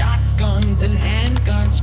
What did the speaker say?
shotguns and handguns.